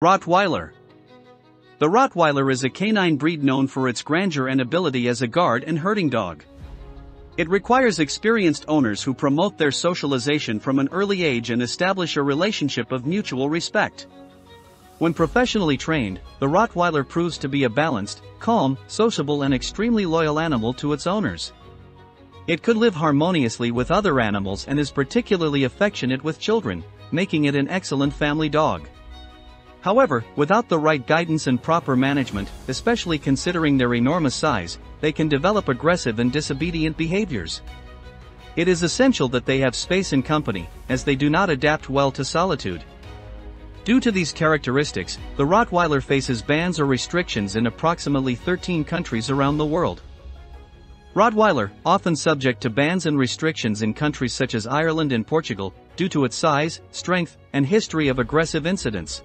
Rottweiler. The Rottweiler is a canine breed known for its grandeur and ability as a guard and herding dog. It requires experienced owners who promote their socialization from an early age and establish a relationship of mutual respect. When professionally trained, the Rottweiler proves to be a balanced, calm, sociable and extremely loyal animal to its owners. It could live harmoniously with other animals and is particularly affectionate with children, making it an excellent family dog. However, without the right guidance and proper management, especially considering their enormous size, they can develop aggressive and disobedient behaviors. It is essential that they have space and company, as they do not adapt well to solitude. Due to these characteristics, the Rottweiler faces bans or restrictions in approximately 13 countries around the world. Rottweiler, often subject to bans and restrictions in countries such as Ireland and Portugal, due to its size, strength, and history of aggressive incidents.